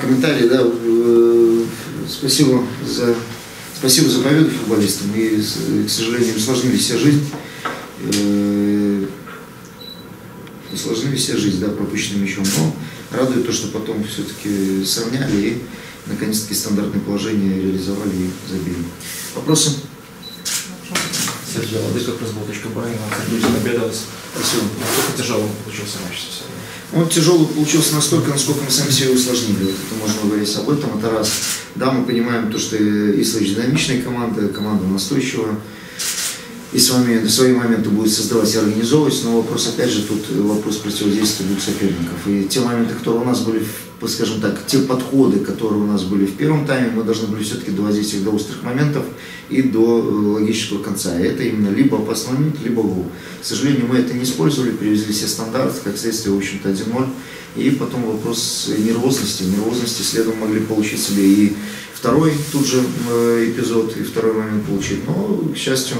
Комментарий, да. э, Спасибо за, спасибо за победу футболистам. И, с- к сожалению, усложнили себе жизнь. Э, Усложнили себе жизнь, да, пропущенным мячом. Но радует то, что потом все-таки сравняли и наконец-таки стандартное положение реализовали и забили. Вопросы? Сергей Ладыка, пресс.бай, Сергей победовалась. Спасибо. Насколько тяжелым получился матч? Он тяжелый получился настолько, насколько мы сами себе усложнили. Вот это можно говорить об этом. Это раз. Да, мы понимаем то, что Ислыч динамичная команда, команда настойчивая. И с вами свои моменты будет создавать и организовывать, но вопрос, опять же, тут вопрос противодействия двух соперников. И те моменты, которые у нас были, в- скажем так, те подходы, которые у нас были в первом тайме, мы должны были все-таки доводить их до острых моментов и до э, логического конца. Это именно либо опасный момент, либо гол. К сожалению, мы это не использовали, привезли все стандарты, как следствие, в общем-то, 1-0. И потом вопрос нервозности. Нервозности следом могли получить себе и второй тут же э, эпизод, и второй момент получить. Но, к счастью,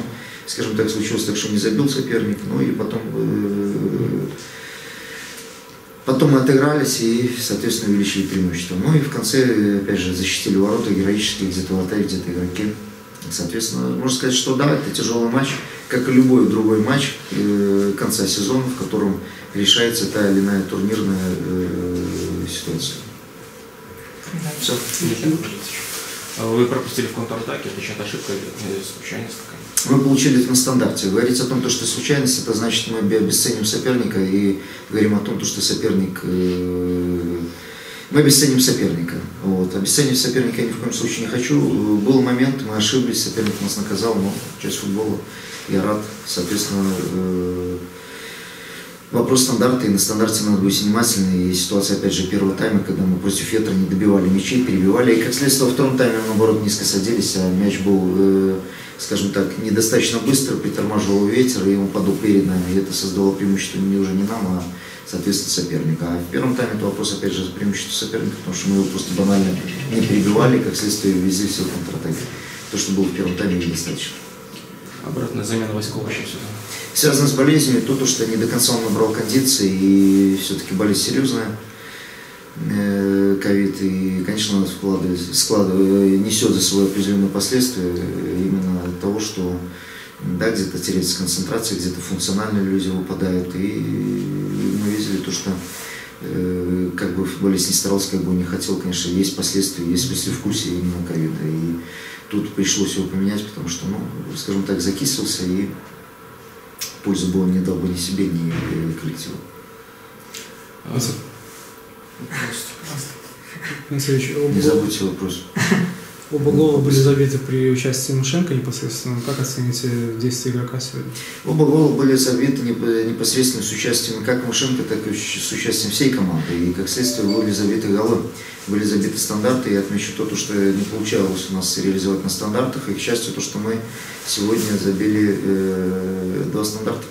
скажем так, случилось так, что не забил соперник, ну и потом, э, потом мы отыгрались и, соответственно, увеличили преимущество. Ну и в конце, опять же, защитили ворота героически, где-то вратарь, где-то игроки. Соответственно, можно сказать, что да, это тяжелый матч, как и любой другой матч э, конца сезона, в котором решается та или иная турнирная э, ситуация. Все. А Вы пропустили в контратаке, это чья-то ошибка или случайность какая-то? Мы получили это на стандарте. Говорить о том, то, что случайность, это значит, мы обе- обесценим соперника и говорим о том, то, что соперник... э, Мы обесценим соперника. Вот. Обесценив соперника я ни в коем случае не хочу. Был момент, мы ошиблись, соперник нас наказал, но часть футбола. Я рад. Соответственно, э, Вопрос стандарта, и на стандарте надо быть внимательны. И ситуация, опять же, первого тайма, когда мы против ветра не добивали мячей, перебивали. И, как следствие, во втором тайме, наоборот, низко садились, а мяч был, э, скажем так, недостаточно быстро, притормаживал ветер, и он падал перед нами. И это создало преимущество не уже не нам, а, соответственно, соперника. А в первом тайме это вопрос, опять же, преимущества соперника, потому что мы его просто банально не перебивали, как следствие, везли все в контратаке. То, что было в первом тайме, недостаточно. Обратная замена Васькова еще сюда. Связано с болезнями, то, то, что не до конца он набрал кондиции, и все-таки болезнь серьезная, э, ковид, и, конечно, он вкладывает, складывает, несет за собой определенные последствия э, именно того, что да, где-то теряется концентрация, где-то функциональные люди выпадают, и мы видели то, что э, как бы футболист не старался, как бы не хотел, конечно, есть последствия, есть послевкусие именно ковида, и тут пришлось его поменять, потому что, ну, скажем так, закисился, и пользы бы он не дал бы ни себе, ни э, коллективу. А, Не забудьте вопрос. Оба гола были забиты при участии Тимошенко непосредственно. Как оцените действия игрока сегодня? Оба гола были забиты неп- непосредственно с участием как Машенко, так и с участием всей команды. И как следствие были забиты голы, были забиты стандарты. Я отмечу то, что не получалось у нас реализовать на стандартах. И, к счастью, то, что мы сегодня забили э, два стандарта.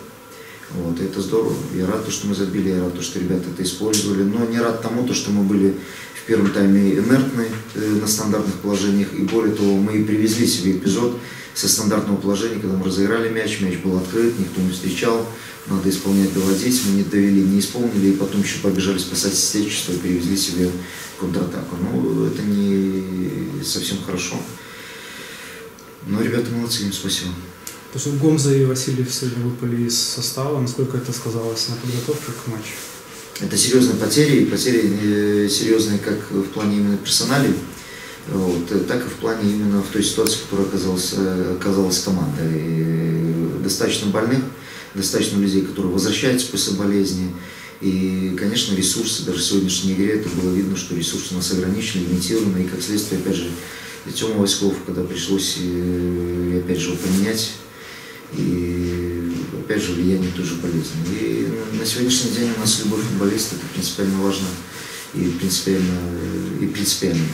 Вот, это здорово. Я рад, то, что мы забили, я рад, то, что ребята это использовали. Но не рад тому, то, что мы были в первом тайме инертны э, на стандартных положениях. И более того, мы и привезли себе эпизод со стандартного положения, когда мы разыграли мяч, мяч был открыт, никто не встречал, надо исполнять, доводить, мы не довели, не исполнили, и потом еще побежали спасать отечество и перевезли себе контратаку. Ну, это не совсем хорошо. Но ребята молодцы, им спасибо. То, что Гомза и Васильев сегодня выпали из состава, насколько это сказалось на подготовке к матчу? Это серьезные потери, потери э, серьезные как в плане именно персоналей, вот, э, так и в плане именно в той ситуации, в которой оказалась, э, оказалась команда. И достаточно больных, достаточно людей, которые возвращаются после болезни. И, конечно, ресурсы, даже в сегодняшней игре это было видно, что ресурсы у нас ограничены, лимитированы, и как следствие, опять же, Тёма Васьков, когда пришлось, опять же, его поменять, и опять же влияние тоже полезно. И на сегодняшний день у нас любой футболист это принципиально важно и принципиально, и принципиально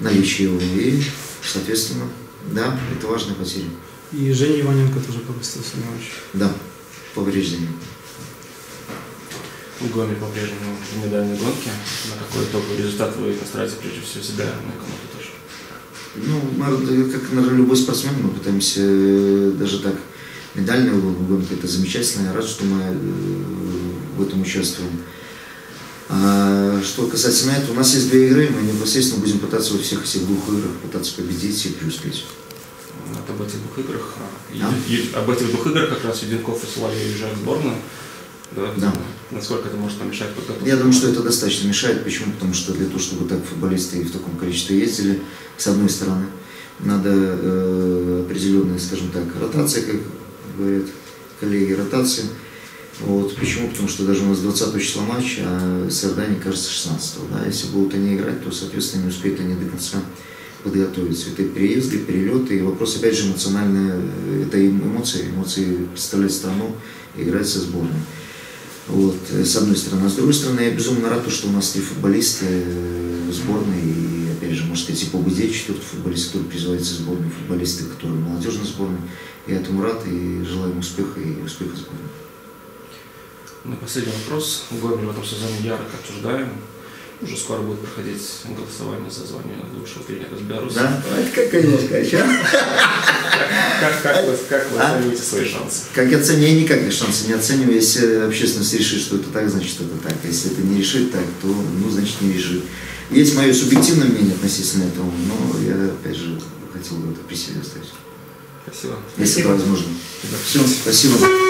наличие его. И, соответственно, да, это важная потеря. И Женя Иваненко тоже пропустил сегодня матч. Да, повреждение. Гомель по-прежнему в медальной гонке. На какой итоговый результат вы настраиваете прежде всего себя, и кому-то. Ну, наверное, как, наверное, любой спортсмен, мы пытаемся э, даже так, медальная гонка, это замечательно, я рад, что мы э, в этом участвуем. А что касательно этого, у нас есть две игры, мы непосредственно будем пытаться во всех этих двух играх пытаться победить и преуспеть. Вот об этих двух играх. а, Да. Ю- об этих двух играх как раз Юденков и Соловей уезжают в сборную. Да. Да. Насколько это может помешать подготовке? Я думаю, что это достаточно мешает. Почему? Потому что для того, чтобы так футболисты в таком количестве ездили, с одной стороны, надо э, определенная, скажем так, ротация, как говорят коллеги, ротация. Вот. Почему? Потому что даже у нас 20 числа матч, а с Иорданией, кажется, 16 да? Если будут они играть, то, соответственно, не успеют они до конца подготовиться. Это переезды, перелеты. И вопрос, опять же, эмоциональные, э, это эмоции, эмоции представлять страну играть со сборной. Вот, э, с одной стороны. А с другой стороны, я безумно рад, то, что у нас три футболиста э, сборной, и, опять же, можно сказать, и Побыде, четвертый футболист, который призывается в сборную, футболисты, которые молодежной сборной. Я этому рад и желаю им успеха и успеха сборной. Ну, последний вопрос. Гомель в этом сезоне ярко обсуждаем. Уже скоро будет проходить голосование за звание лучшего тренера из Беларуси. Да? Это какая а? Как, как, вы, как вы А? оцениваете свои шансы? Как я оцениваю, я никак шансы не оцениваю. Если общественность решит, что это так, значит это так. Если это не решит так, то, ну, значит, не решит. Есть мое субъективное мнение относительно этого, но я, опять же, хотел бы это при себе оставить. Спасибо. Если это возможно. Все, спасибо.